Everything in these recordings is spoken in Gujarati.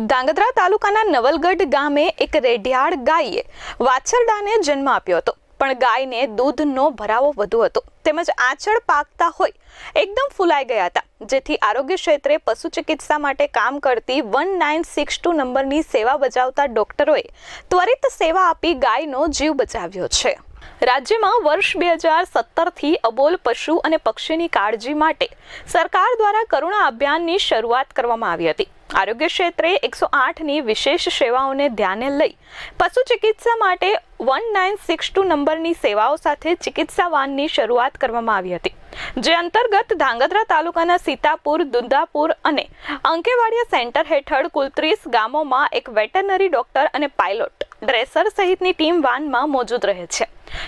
ધાંગધ્રા તાલુકાના નવલગઢ ગામે એક રેઢિયાળ ગાયે વાછરડાને જન્મ આપ્યો હતો. પણ ગાયને દૂધનો ભરાવો વધુ હતો. તેમજ આંચળ પાકતા હોય એકદમ ફૂલાઈ ગયા હતા. જેથી આરોગ્ય ક્ષેત્રે પશુ ચિકિત્સા માટે કામ કરતી વન નાઇન સિક્સ ટુ નંબરની સેવા બજાવતા ડોક્ટરોએ ત્વરિત સેવા આપી ગાયનો જીવ બચાવ્યો છે. રાજ્યમાં વર્ષ બે હજાર સત્તરથી અબોલ પશુ અને પક્ષીની કાળજી માટે સરકાર દ્વારા કરુણા અભિયાનની શરૂઆત કરવામાં આવી હતી. આરોગ્ય ક્ષેત્રે એકસો આઠની વિશેષ સેવાઓને ધ્યાને લઈ પશુ ચિકિત્સા માટે વન નાઇન સિક્સ ટુ નંબરની સેવાઓ સાથે ચિકિત્સા વાનની શરૂઆત કરવામાં આવી હતી, જે અંતર્ગત ધાંગધ્રા તાલુકાના સીતાપુર દુંદાપુર અને અંકેવાડિયા સેન્ટર હેઠળ કુલ ત્રીસ ગામોમાં એક વેટરનરી ડોક્ટર અને પાયલોટ ડ્રેસર સહિતની ટીમ વાનમાં મોજૂદ રહે છે.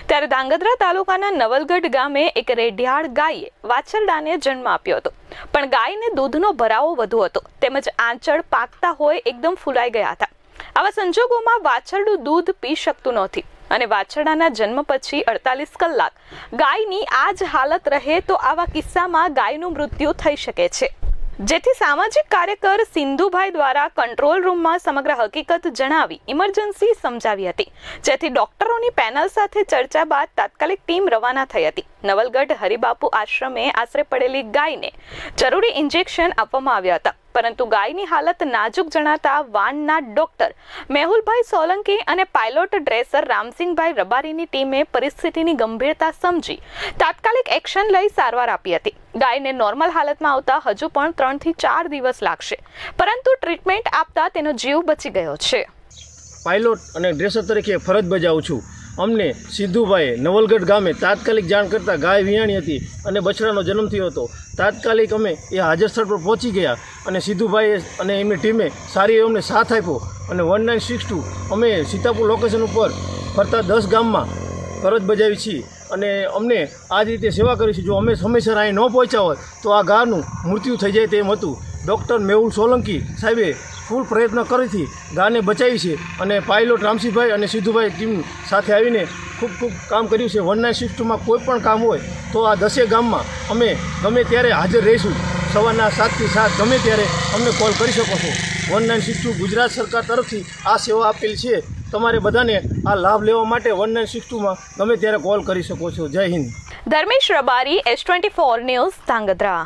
ત્યારે ધાંગધ્રા તાલુકાના નવલગઢ ગામે એક રેઢિયાળ ગાયે વાછરડાને જન્મ આપ્યો હતો. પણ ગાયને દૂધનો ભરાવો વધુ હતો. તેમજ આંચળ પાકતા હોય એકદમ ફૂલાઈ ગયા હતા. આવા સંજોગોમાં વાછરડું દૂધ પી શકતું નહોતી. અને વાછરડાના જન્મ પછી અડતાલીસ કલાક ગાયની આ જ હાલત રહે તો આવા કિસ્સામાં ગાયનું મૃત્યુ થઈ શકે છે. જેથી સામાજિક કાર્યકર સિંધુભાઈ દ્વારા કંટ્રોલ રૂમમાં સમગ્ર હકીકત જણાવી ઇમરજન્સી સમજાવી હતી. જેથી ડોક્ટરોની પેનલ સાથે ચર્ચા બાદ તાત્કાલિક ટીમ રવાના થઈ હતી. નવલગઢ હરિબાપુ આશ્રમે આશરે પડેલી ગાયને જરૂરી ઇન્જેક્શન આપવામાં આવ્યા હતા. પરંતુ ગાયની હાલત નાજુક જણાતા વાનના ડોક્ટર મેહુલભાઈ સોલંકી અને પાયલોટ ડ્રેસર રામસિંહભાઈ રબારીની ટીમે પરિસ્થિતિની ગંભીરતા સમજી તાત્કાલિક એક્શન લઈ સારવાર આપી હતી. ગાયને નોર્મલ હાલતમાં આવતા હજુ પણ ત્રણથી ચાર દિવસ લાગશે. પરંતુ ટ્રીટમેન્ટ આપતા તેનો જીવ બચી ગયો છે. પાયલોટ અને ડ્રેસર તરીકે ફરજ બજાવું છું. અમને સિદ્ધુભાઈએ નવલગઢ ગામે તાત્કાલિક જાણ કરતાં ગાય વિયાણી હતી અને બછડાનો જન્મ થયો હતો. તાત્કાલિક અમે એ હાજર સ્થળ પર પહોંચી ગયા અને સિદ્ધુભાઈએ અને એમની ટીમે સારી એવો અમને સાથ આપ્યો અને વન નાઇન સિક્સ ટુ અમે સીતાપુર લોકેશન ઉપર ફરતા દસ ગામમાં ફરજ બજાવી છીએ અને અમને આ જ રીતે સેવા કરી છે. જો અમે સમયસર અહીં ન પહોંચ્યા હોત તો આ ગાનું મૃત્યુ થઈ જાય તેમ હતું. ડૉક્ટર મેહુલ સોલંકી સાહેબે ફૂલ પ્રયત્ન કરીથી ગાને બચાવી છે અને પાયલોટ રામસિંહભાઈ અને સિદ્ધુભાઈ ટીમ સાથે આવીને ખૂબ ખૂબ કામ કર્યું છે. વન નાઇન શિફ્ટમાં ટુમાં કોઈ પણ કામ હોય તો આ દસે ગામમાં અમે ગમે ત્યારે હાજર રહીશું. સવારના સાતથી સાત ગમે ત્યારે અમને કોલ કરી શકો છો. વન નાઇન સિક્સ ગુજરાત સરકાર તરફથી આ સેવા આપેલ છે. તમારે બધાને આ લાભ લેવા માટે વન નાઇન સિક્સ ગમે ત્યારે કોલ કરી શકો છો. જય Hind. Dharmesh Rabari S twenty four news, Dhrangadhra.